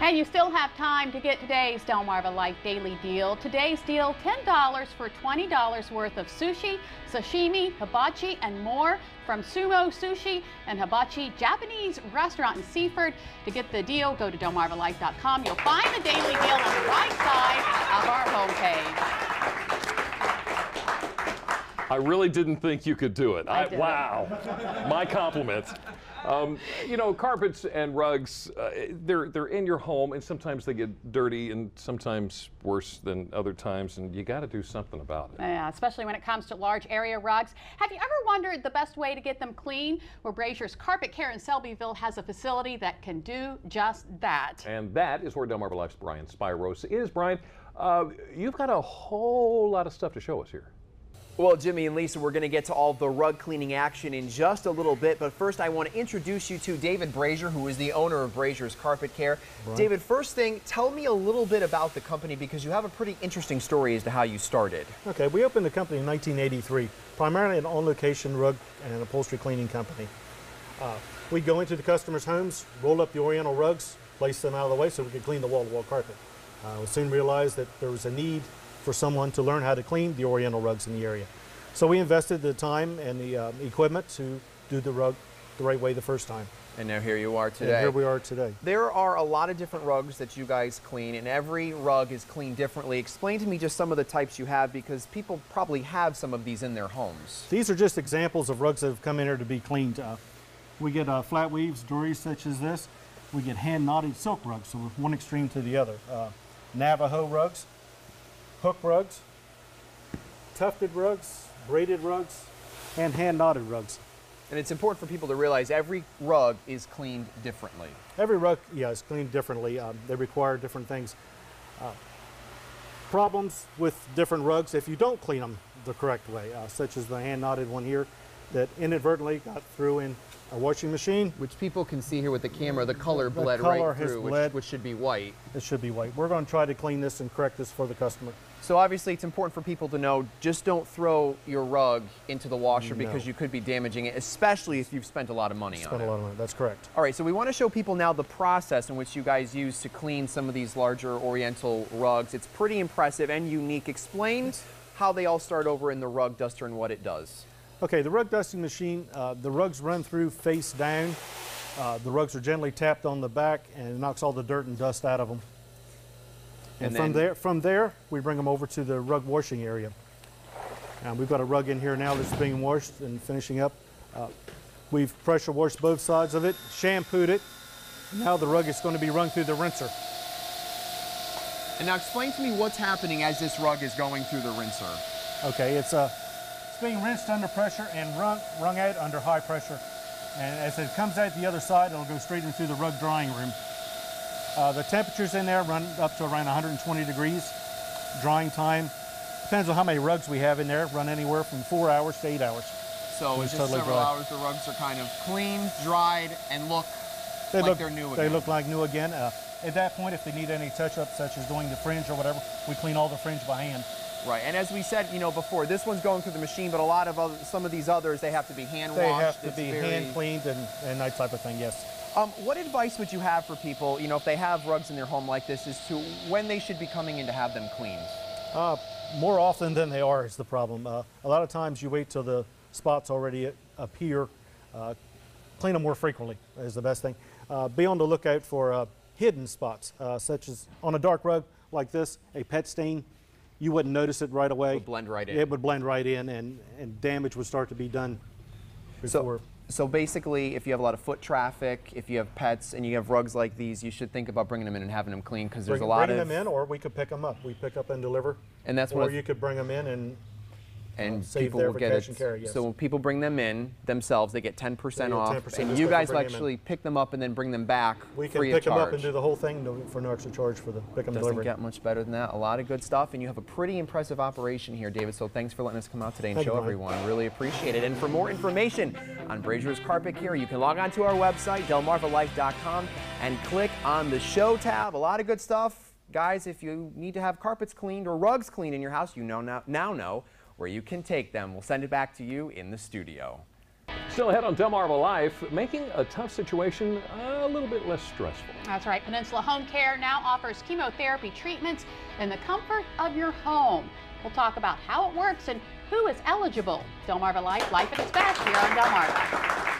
And you still have time to get today's Delmarva Life Daily Deal. Today's deal, $10 for $20 worth of sushi, sashimi, hibachi, and more from Sumo Sushi and Hibachi Japanese Restaurant in Seaford. To get the deal, go to delmarvalife.com. You'll find the daily deal on the right side of our homepage. I really didn't think you could do it. I it. wow. My compliments. Um, you know, carpets and rugs, uh, they're, they're in your home, and sometimes they get dirty, and sometimes worse than other times, and you got to do something about it. Yeah, especially when it comes to large area rugs. Have you ever wondered the best way to get them clean? Well, Brasure's Carpet Care in Selbyville has a facility that can do just that. And that is where Delmarva Life's Brian Spiros is. Brian, uh, you've got a whole lot of stuff to show us here. Well, Jimmy and Lisa, we're going to get to all the rug cleaning action in just a little bit, but first I want to introduce you to David Brasure, who is the owner of Brasure's Carpet Care. David, first thing, tell me a little bit about the company because you have a pretty interesting story as to how you started. Okay, we opened the company in 1983, primarily an on-location rug and upholstery cleaning company. Uh, we go into the customers' homes, roll up the oriental rugs, place them out of the way so we could clean the wall-to-wall carpet. Uh, we soon realized that there was a need for someone to learn how to clean the oriental rugs in the area. So we invested the time and the uh, equipment to do the rug the right way the first time. And now here you are And today. here we are today. There are a lot of different rugs that you guys clean, and every rug is cleaned differently. Explain to me just some of the types you have because people probably have some of these in their homes. These are just examples of rugs that have come in here to be cleaned. Uh, we get uh, flat weaves, dhurries such as this. We get hand knotted silk rugs, so one extreme to the other. Uh, Navajo rugs, hook rugs, tufted rugs, braided rugs, and hand knotted rugs. And it's important for people to realize every rug is cleaned differently. Every rug, yeah, is cleaned differently. Um, they require different things. Uh, problems with different rugs if you don't clean them the correct way, uh, such as the hand knotted one here that inadvertently got through in a washing machine. Which people can see here with the camera, the color The bled color right through, which, bled. which should be white. It should be white. We're going to try to clean this and correct this for the customer. So obviously it's important for people to know just don't throw your rug into the washer No. because you could be damaging it, especially if you've spent a lot of money Spent on it. Spent a lot of money. That's correct. All right, so we want to show people now the process in which you guys use to clean some of these larger oriental rugs. It's pretty impressive and unique. Explain how they all start over in the rug duster and what it does. Okay, the rug dusting machine, uh, the rugs run through face down. Uh, the rugs are gently tapped on the back and it knocks all the dirt and dust out of them. And, And from there, from there, we bring them over to the rug washing area. And we've got a rug in here now that's being washed and finishing up. Uh, we've pressure washed both sides of it, shampooed it. Now the rug is going to be run through the rinser. And now explain to me what's happening as this rug is going through the rinser. Okay, it's uh, it's being rinsed under pressure and wrung, wrung out under high pressure. And as it comes out the other side, it'll go straight into the rug drying room. Uh, the temperatures in there run up to around 120 degrees. Drying time depends on how many rugs we have in there. Run anywhere from four hours to eight hours. So just totally several dry. hours, the rugs are kind of clean, dried, and look They like look they're new again. They look like new again. Uh, at that point, if they need any touch-ups, such as doing the fringe or whatever, we clean all the fringe by hand. Right, and as we said, you know, before, this one's going through the machine, but a lot of other, some of these others, they have to be hand washed. They have to It's be very- hand cleaned and, and that type of thing. Yes. Um, what advice would you have for people, you know, if they have rugs in their home like this, as to when they should be coming in to have them cleaned? Uh, more often than they are is the problem. Uh, a lot of times you wait till the spots already appear. Uh, clean them more frequently is the best thing. Uh, be on the lookout for uh, hidden spots, uh, such as on a dark rug like this, a pet stain. You wouldn't notice it right away. Would blend right in. It would blend right in, and, and damage would start to be done before. So, so basically, if you have a lot of foot traffic, if you have pets, and you have rugs like these, you should think about bringing them in and having them clean because there's Bring- a lot bringing of them in, or we could pick them up. We pick up and deliver. And that's or what I- you could bring them in and Uh, and save people there will for get cash it. and carry, yes. So when people bring them in themselves, they get 10% They get off, 10% and you guys we will bring 'em in. actually pick them up and then bring them back we can free pick of them charge. up and do the whole thing no- for no extra charge for the pick and Doesn't delivery. get much better than that. A lot of good stuff, and you have a pretty impressive operation here, David. So thanks for letting us come out today and Thank you, show Brian. everyone. Really appreciate it. And for more information on Brasure's Carpet Care, you can log on to our website, delmarvalife.com, and click on the Show tab. A lot of good stuff, guys. If you need to have carpets cleaned or rugs cleaned in your house, you know now, now know where you can take them. We'll send it back to you in the studio. Still ahead on Delmarva Life, making a tough situation a little bit less stressful. That's right. Peninsula Home Care now offers chemotherapy treatments in the comfort of your home. We'll talk about how it works and who is eligible. Delmarva Life, life at its best here on Delmarva.